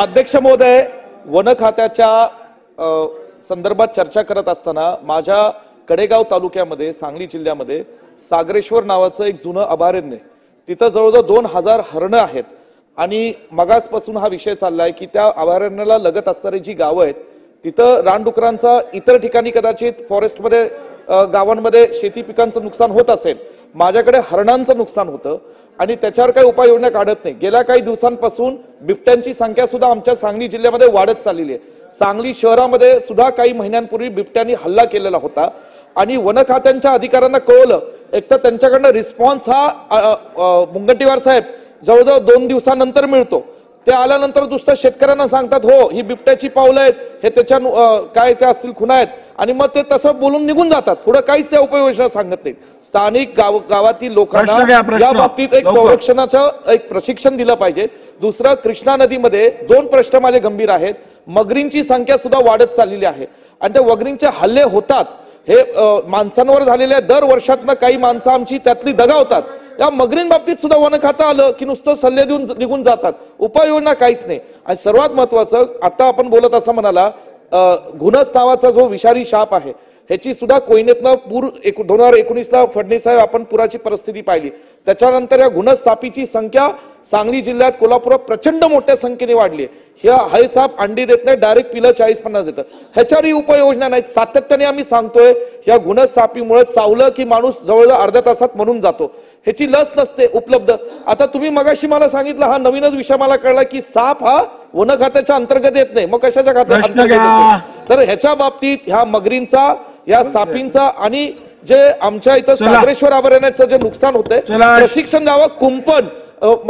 अध्यक्ष महोदय वन खात्याच्या संदर्भात चर्चा करत असताना माझ्या कडेगाव तालुक्यामध्ये सांगली जिल्ह्यामध्ये सागरेश्वर नावाचं एक जुनं अभयारण्य आहे. तिथं जवळजवळ दोन हजार हरणं आहेत. आणि मगाचपासून हा विषय चाललाय की त्या अभयारण्याला लगत असणारी जी गावं आहेत तिथं रानडुकरांचा इतर ठिकाणी कदाचित फॉरेस्टमध्ये गावांमध्ये शेती पिकांचं नुकसान होत असेल. माझ्याकडे हरणांचं नुकसान होतं. आणि त्याच्यावर काही उपाययोजना काढत नाही. गेल्या काही दिवसांपासून बिबट्यांची संख्या सुद्धा आमच्या सांगली जिल्ह्यामध्ये वाढत चाललेली आहे. सांगली शहरामध्ये सुद्धा काही महिन्यांपूर्वी बिबट्यांनी हल्ला केलेला होता. आणि वन खात्यांच्या अधिकाऱ्यांना कळवलं एक तर त्यांच्याकडनं रिस्पॉन्स हा मुंगटीवार मुनगंटीवार साहेब जवळजवळ दोन दिवसानंतर मिळतो. ते आल्यानंतर दुसऱ्या शेतकऱ्यांना सांगतात हो ही बिबट्याची पावलं आहेत हे त्याच्या काय ते असतील खुणा आहेत. आणि मग ते तसं बोलून निघून जातात. पुढे काहीच त्या उपाययोजना सांगत नाहीत. स्थानिक गाव गावातील लोकांना. या बाबतीत एक. संरक्षणाचं एक प्रशिक्षण दिलं पाहिजे. दुसरं कृष्णा नदीमध्ये दोन प्रश्न माझे गंभीर आहेत. मगरींची संख्या सुद्धा वाढत चाललेली आहे. आणि त्या मगरींचे हल्ले होतात. हे माणसांवर झालेल्या दर वर्षातनं काही माणसं आमची त्यातली दगावतात. या मगरीन बाबतीत सुद्धा वन खातं आलं की नुसतं सल्ले देऊन निघून जातात. उपाययोजना काहीच नाही. आणि सर्वात महत्वाचं आता आपण बोलत असं म्हणाला अ, घुनस नावाचा जो विषारी शाप आहे ह्याची सुद्धा कोयनेतनं पूर एक दोन हजार एकोणीसला फडणवीस साहेब आपण पुराची परिस्थिती पाहिली. त्याच्यानंतर या गुणस्थापीची संख्या सांगली जिल्ह्यात कोल्हापुरात प्रचंड मोठ्या संख्येने वाढली आहे. ह्या हय साप अंडी देत नाही डायरेक्ट पिलं चाळीस पन्नास देतं. ह्याच्यावरही उपाययोजना नाहीत. सातत्याने आम्ही सांगतोय या गुणस्थापीमुळे चावलं की माणूस जवळजवळ अर्ध्या तासात म्हणून जातो. ह्याची लस नसते उपलब्ध. आता तुम्ही मगाशी मला सांगितलं हा नवीनच विषय मला कळला की साप हा वन खात्याच्या अंतर्गत येत नाही मग कशाच्या खात्यात प्रश्न अंतर्गत. येतो? तर ह्याच्या बाबतीत ह्या मगरींचा या सापींचा आणि जे आमच्या इथं. सागरेश्वर अभयारण्याचं जे नुकसान होतंय. प्रशिक्षण द्यावं कुंपण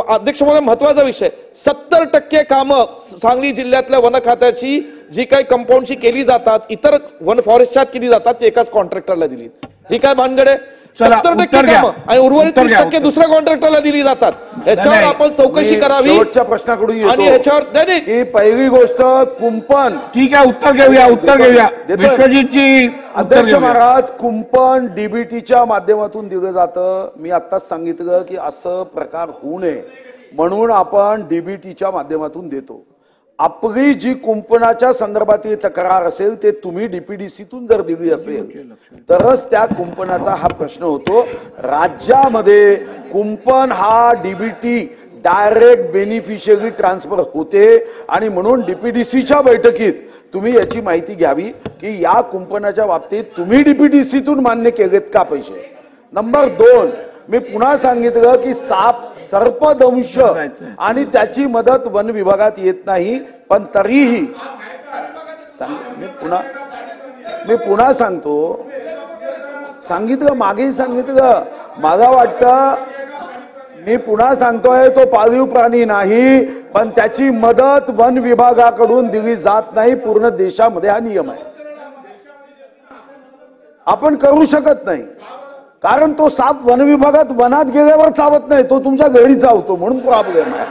अध्यक्ष महोदय महत्त्वाचा विषय सत्तर टक्के कामं सांगली जिल्ह्यातल्या वन खात्याची जी काही कंपाऊंडची केली जातात इतर वन फॉरेस्टच्यात केली जातात ती एकाच कॉन्ट्रॅक्टरला दिली ही काय भानगडे चला, सत्तर टक्के. कामं आणि उर्वरित तीस टक्के. दुसऱ्या कॉन्ट्रॅक्टरला दिली जातात ह्याच्यावर नाही. आपण चौकशी करावी शेवटच्या प्रश्नाकडून येतो. आणि नाही, की पहिली गोष्ट कुंपण ठीक आहे उत्तर घेऊया उत्तर घेऊया. विश्वजितजी अध्यक्ष. महाराज कुंपण डीबीटीच्या माध्यमातून दिलं जातं मी आत्ताच सांगितलं की असं प्रकार होऊ नये म्हणून आपण डीबीटीच्या माध्यमातून देतो आपली जी कुंपणाच्या संदर्भातील तक्रार असेल ते तुम्ही डीपीडीसीतून जर दिली असेल तरच त्या कुंपणाचा हा प्रश्न होतो. राज्यामध्ये कुंपण हा डीबीटी डायरेक्ट बेनिफिशियरी ट्रान्सफर होते आणि म्हणून डीपीडीसीच्या बैठकीत तुम्ही याची माहिती घ्यावी की या कुंपणाच्या बाबतीत तुम्ही डीपीडीसीतून मान्य केलेत का पैसे? नंबर दोन मी पुन्हा सांगितलं की साप सर्पदंश आणि त्याची मदत वन विभागात येत नाही पण तरीही मी पुन्हा मी पुन्हा सांगतो. सांगितलं मागेही सांगितलं. मला वाटतं मी पुन्हा सांगतोय तो पाळीव प्राणी नाही पण त्याची मदत वन विभागाकडून दिली जात नाही. पूर्ण देशामध्ये हा नियम आहे. आपण करू शकत नाही. कारण तो साप वन विभागात वनात गेल्यावर चावत नाही तो तुमच्या घरी चावतो म्हणून प्रॉब्लेम आहे.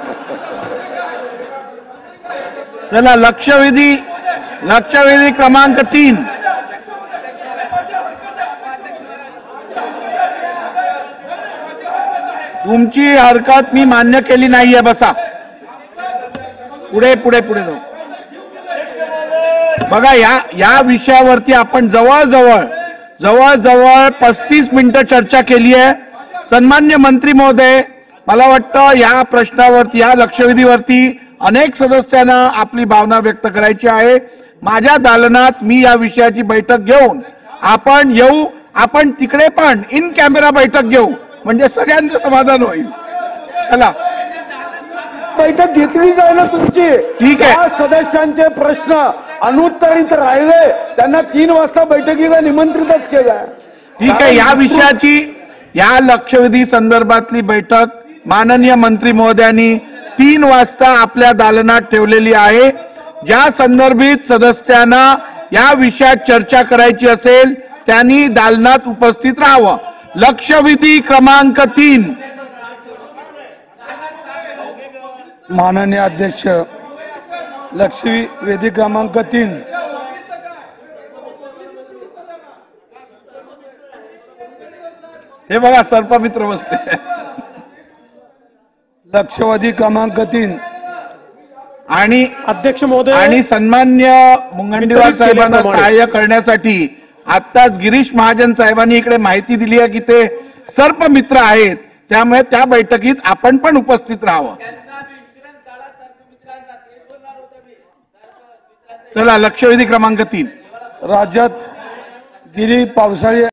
चला लक्षवेधी लक्षवेधी क्रमांक तीन. तुमची हरकत मी मान्य केली नाहीये बसा. पुढे पुढे पुढे जाऊ. बघा या या विषयावरती आपण जवळजवळ जवळजवळ पस्तीस मिनिटं चर्चा केली आहे. सन्मान्य मंत्री महोदय मला वाटतं या प्रश्नावरती या लक्षवेधीवरती अनेक सदस्यांना आपली भावना व्यक्त करायची आहे. माझ्या दालनात मी या विषयाची बैठक घेऊन आपण येऊ आपण तिकडे पण इन कॅमेरा बैठक घेऊ म्हणजे सगळ्यांचं समाधान होईल. चला. बैठक घेतली जाईल ना तुमची. ठीक आहे. सदस्यांचे प्रश्न. अनुत्तरित राहिले. त्यांना तीन वाजता बैठकीला निमंत्रितच केलं. ठीक आहे या विषयाची या लक्षवेधी संदर्भातली बैठक माननीय मंत्री महोदयांनी तीन वाजता आपल्या दालनात ठेवलेली आहे. ज्या संदर्भित सदस्यांना या विषयात चर्चा करायची असेल त्यांनी दालनात उपस्थित राहावं. लक्षवेधी क्रमांक तीन. माननीय अध्यक्ष लक्ष्मी वेदी क्रमांक तीन. हे बघा सर्पमित्र बसले. लक्षवादी क्रमांक तीन. आणि अध्यक्ष महोदय आणि सन्मान्य वितरित साहेबांना. सहाय्य करण्यासाठी आताच गिरीश महाजन साहेबांनी इकडे माहिती दिली आहे की ते सर्प मित्र आहेत. त्यामुळे त्या बैठकीत आपण पण उपस्थित राहावं. चला लक्षवेधी क्रमांक तीन. राज्यात गेली पावसाळी